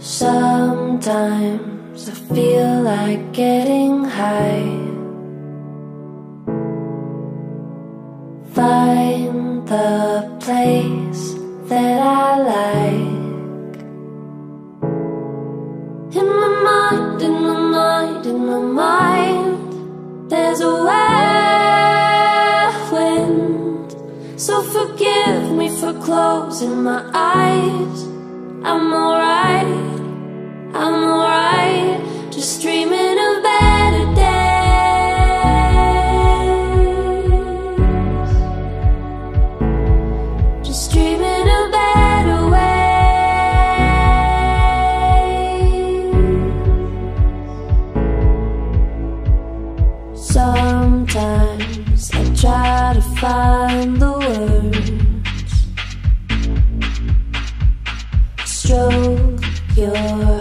Sometimes I feel like getting high. Find the place that I like. In my mind, in my mind, in my mind, there's a whirlwind. So forgive me for closing my eyes. I'm alright. Sometimes I try to find the words. Stroke your